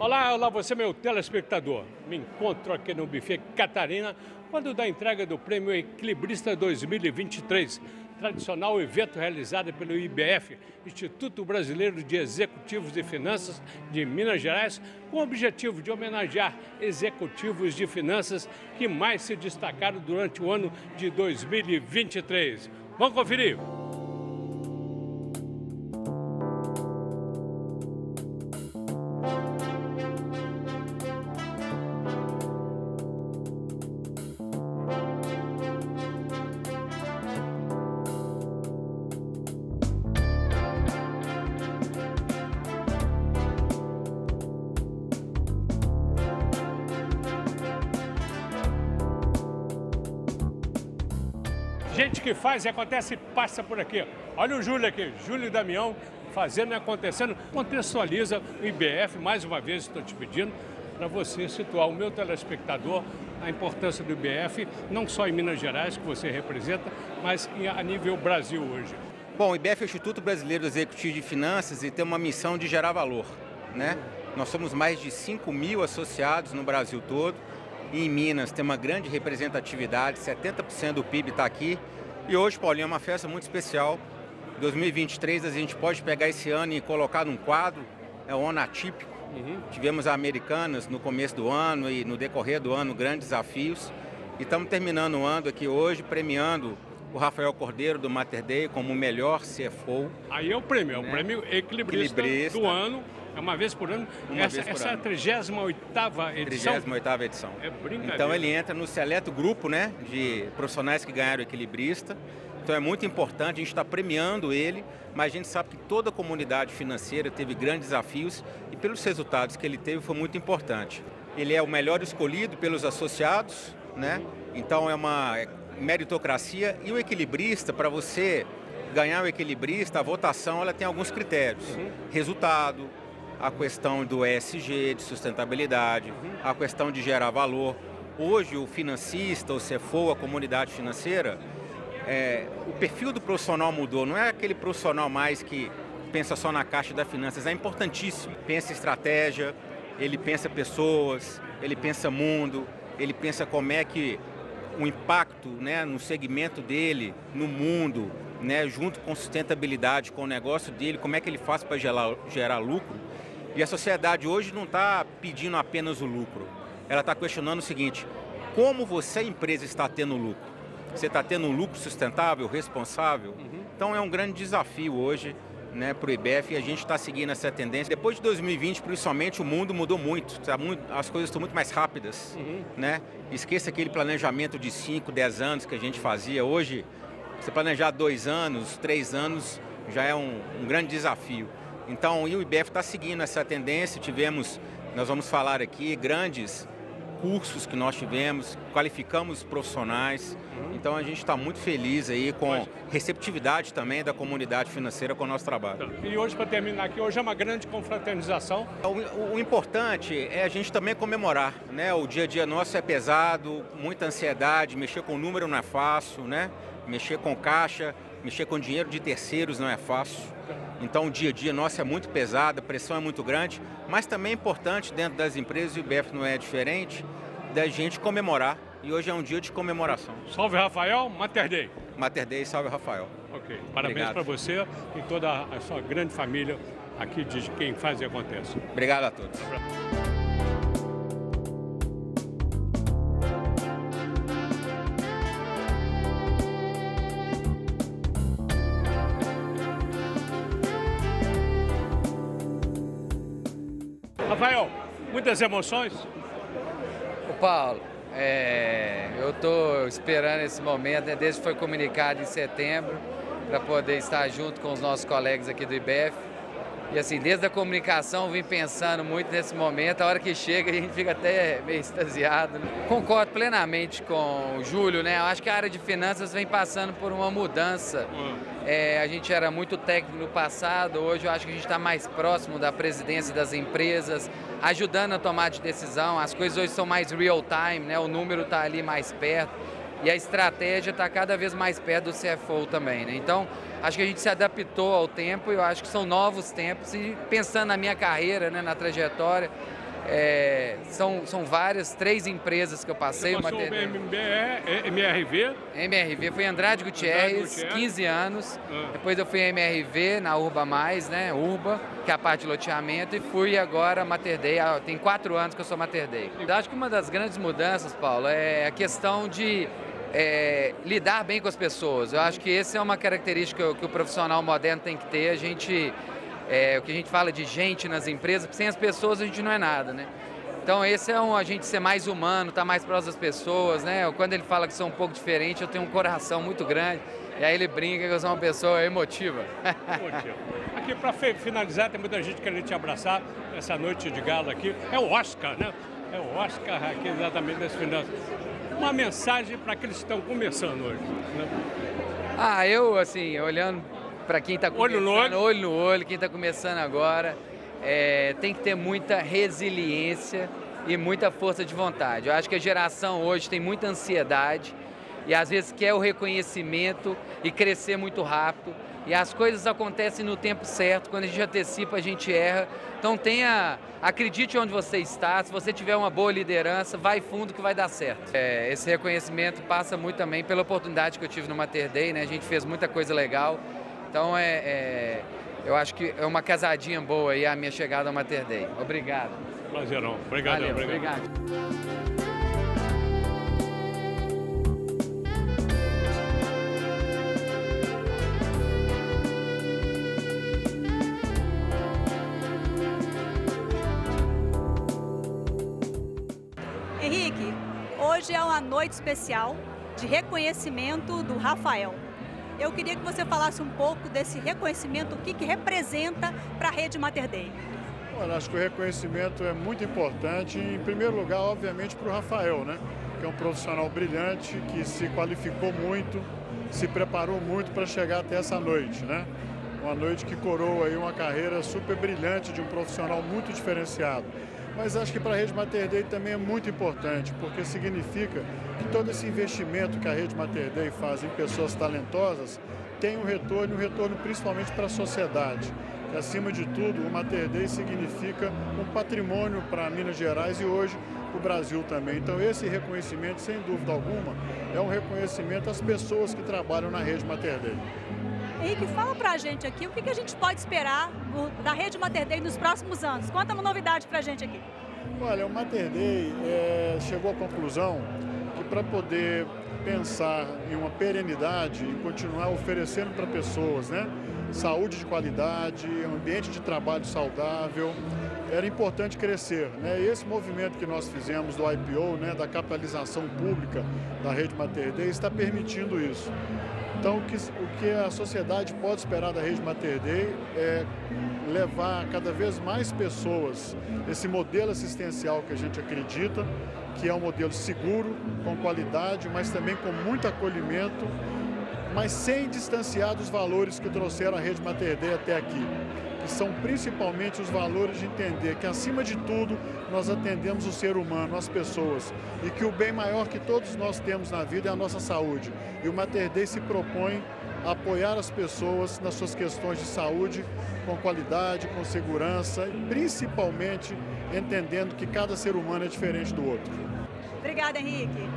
Olá, olá você meu telespectador. Me encontro aqui no Buffet Catarina quando da entrega do Prêmio Equilibrista 2023, tradicional evento realizado pelo IBF, Instituto Brasileiro de Executivos de Finanças de Minas Gerais, com o objetivo de homenagear executivos de finanças que mais se destacaram durante o ano de 2023. Vamos conferir. Gente que faz e acontece passa por aqui. Olha o Júlio aqui, Júlio Damião, fazendo e acontecendo. Contextualiza o IBF, mais uma vez estou te pedindo, para você situar o meu telespectador a importância do IBF, não só em Minas Gerais, que você representa, mas a nível Brasil hoje. Bom, o IBF é o Instituto Brasileiro Executivo de Finanças e tem uma missão de gerar valor. Né? Nós somos mais de 5 mil associados no Brasil todo e em Minas tem uma grande representatividade, 70% do PIB está aqui. E hoje, Paulinho, é uma festa muito especial. 2023 a gente pode pegar esse ano e colocar num quadro, é um ano atípico. Uhum. Tivemos a Americanas no começo do ano e no decorrer do ano grandes desafios. E estamos terminando o ano aqui hoje, premiando o Rafael Cordeiro do Mater Day como o melhor CFO. Aí é o prêmio, é o né? prêmio equilibrista, equilibrista, do ano é uma vez por ano. Uma essa, vez por essa ano. é a 38 edição? 38 edição. É brincadeira. Então ele entra no seleto grupo né, de profissionais que ganharam o equilibrista. Então é muito importante, a gente está premiando ele, mas a gente sabe que toda a comunidade financeira teve grandes desafios e pelos resultados que ele teve foi muito importante. Ele é o melhor escolhido pelos associados, né? Então é uma meritocracia e o equilibrista, para você ganhar o equilibrista, a votação ela tem alguns critérios. Uhum. Resultado, a questão do ESG, de sustentabilidade, a questão de gerar valor. Hoje o financista, o CFO, a comunidade financeira, é, o perfil do profissional mudou. Não é aquele profissional mais que pensa só na caixa das finanças, é importantíssimo. Pensa estratégia, ele pensa pessoas, ele pensa mundo, ele pensa como é que o impacto né, no segmento dele, no mundo, né, junto com sustentabilidade, com o negócio dele, como é que ele faz para gerar, gerar lucro. E a sociedade hoje não está pedindo apenas o lucro, ela está questionando o seguinte: como você, empresa, está tendo lucro? Você está tendo um lucro sustentável, responsável? Uhum. Então é um grande desafio hoje né, para o IBF e a gente está seguindo essa tendência. Depois de 2020, principalmente, o mundo mudou muito, tá muito as coisas estão muito mais rápidas. Uhum. Né? Esqueça aquele planejamento de 5, 10 anos que a gente fazia. Hoje, você planejar dois anos, três anos, já é um, um grande desafio. Então, o IBF está seguindo essa tendência. Tivemos, nós vamos falar aqui, grandes cursos que nós tivemos, qualificamos profissionais. Uhum. Então a gente está muito feliz aí com receptividade também da comunidade financeira com o nosso trabalho. E hoje, para terminar aqui, hoje é uma grande confraternização. O, o, importante é a gente também comemorar, né? O dia a dia nosso é pesado, muita ansiedade, mexer com o número não é fácil, né? Mexer com caixa, mexer com dinheiro de terceiros não é fácil. Então o dia a dia nosso é muito pesado, a pressão é muito grande, mas também é importante dentro das empresas, e o IBF não é diferente, da gente comemorar. E hoje é um dia de comemoração. Salve Rafael, Mater Day. Mater Day, salve Rafael. Ok, parabéns para você e toda a sua grande família aqui de quem faz e acontece. Obrigado a todos. Muitas emoções? O Paulo, é, eu estou esperando esse momento, né, desde que foi comunicado em setembro, para poder estar junto com os nossos colegas aqui do IBEF. E assim, desde a comunicação vim pensando muito nesse momento, a hora que chega a gente fica até meio extasiado. Né? Concordo plenamente com o Júlio, né? Eu acho que a área de finanças vem passando por uma mudança. É, a gente era muito técnico no passado, hoje eu acho que a gente está mais próximo da presidência das empresas, ajudando a tomar de decisão. As coisas hoje são mais real time, né? O número está ali mais perto e a estratégia está cada vez mais perto do CFO também, né? Então, acho que a gente se adaptou ao tempo e eu acho que são novos tempos e pensando na minha carreira, né, na trajetória, É, são, são várias, três empresas que eu passei. Você passou Mater... MBE, MRV? MRV, foi Andrade Gutierrez, Andrade Gutierrez. 15 anos. Ah. Depois eu fui MRV na Urba Mais, né? Urba, que é a parte de loteamento, e fui agora Mater Dei. Tem quatro anos que eu sou Mater Dei. Eu acho que uma das grandes mudanças, Paulo, é a questão de é, lidar bem com as pessoas. Eu acho que essa é uma característica que o profissional moderno tem que ter. A gente é, o que a gente fala de gente nas empresas, porque sem as pessoas a gente não é nada, né? Então esse é um a gente ser mais humano, estar tá mais próximo das pessoas, né? Quando ele fala que sou um pouco diferente, eu tenho um coração muito grande. E aí ele brinca que eu sou uma pessoa emotiva. Aqui para finalizar, tem muita gente querendo te abraçar essa noite de gala aqui. É o Oscar, né? É o Oscar aqui exatamente das finanças. Uma mensagem para aqueles que estão começando hoje. Né? Ah, eu assim, olhando para quem está começando, olho no olho. olho no olho, quem está começando agora, é, tem que ter muita resiliência e muita força de vontade. Eu acho que a geração hoje tem muita ansiedade e às vezes quer o reconhecimento e crescer muito rápido. E as coisas acontecem no tempo certo, quando a gente antecipa, a gente erra. Então tenha, acredite onde você está, se você tiver uma boa liderança, vai fundo que vai dar certo. É, esse reconhecimento passa muito também pela oportunidade que eu tive no Mater Day, né? A gente fez muita coisa legal. Então, é, é, eu acho que é uma casadinha boa aí a minha chegada ao Mater Day. Obrigado. Prazerão. Obrigado. Valeu, obrigado. Henrique, hoje é uma noite especial de reconhecimento do Rafael. Eu queria que você falasse um pouco desse reconhecimento, o que, que representa para a rede Mater Dei. Olha, acho que o reconhecimento é muito importante, em primeiro lugar, obviamente, para o Rafael, né? que é um profissional brilhante, que se qualificou muito, se preparou muito para chegar até essa noite. Né? Uma noite que coroa aí uma carreira super brilhante de um profissional muito diferenciado. Mas acho que para a Rede Mater Dei também é muito importante, porque significa que todo esse investimento que a Rede Mater Dei faz em pessoas talentosas tem um retorno, um retorno principalmente para a sociedade. E, acima de tudo, o Mater Dei significa um patrimônio para Minas Gerais e hoje o Brasil também. Então esse reconhecimento, sem dúvida alguma, é um reconhecimento às pessoas que trabalham na Rede Mater Dei. Henrique, fala pra gente aqui o que a gente pode esperar da Rede Mater Dei nos próximos anos. Conta uma novidade pra gente aqui. Olha, o Mater Dei é, chegou à conclusão que para poder pensar em uma perenidade e continuar oferecendo para pessoas, né? Saúde de qualidade, um ambiente de trabalho saudável, era importante crescer. Né? E esse movimento que nós fizemos do IPO, né, da capitalização pública da rede Mater Dei, está permitindo isso. Então, o que, o que a sociedade pode esperar da Rede Mater Dei é levar cada vez mais pessoas esse modelo assistencial que a gente acredita, que é um modelo seguro, com qualidade, mas também com muito acolhimento, mas sem distanciar dos valores que trouxeram a Rede Mater Dei até aqui que são principalmente os valores de entender que, acima de tudo, nós atendemos o ser humano, as pessoas, e que o bem maior que todos nós temos na vida é a nossa saúde. E o Mater Dei se propõe a apoiar as pessoas nas suas questões de saúde com qualidade, com segurança e principalmente entendendo que cada ser humano é diferente do outro. Obrigada, Henrique.